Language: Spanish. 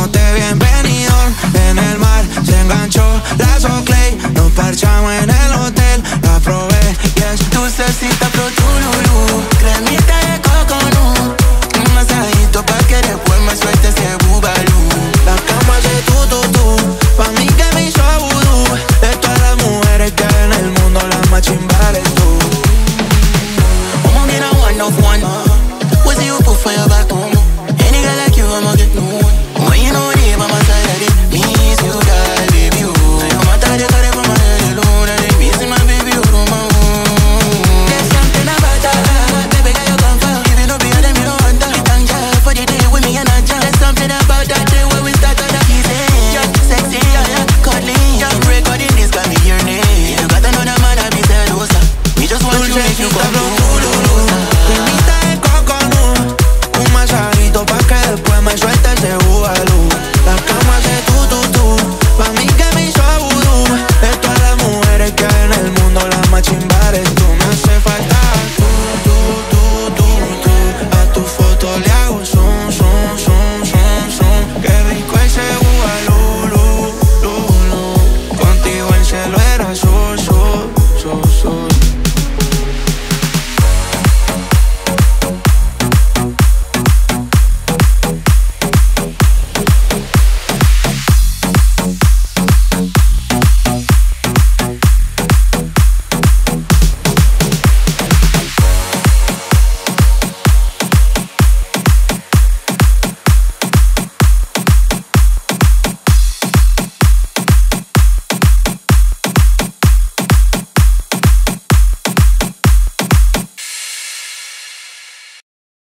no te en el mar se enganchó la Soclay. Nos parchamos en el hotel, la probé y es dulcecita pro chululú. Cremita de coco. Un masajito pa' que después me suelte ese bubalú. La cama de tu, tu, tu. Pa' mí que me hizo vudú. De todas las mujeres que en el mundo las más chimbales tú. I'ma get a one of one. Was you put for your back home?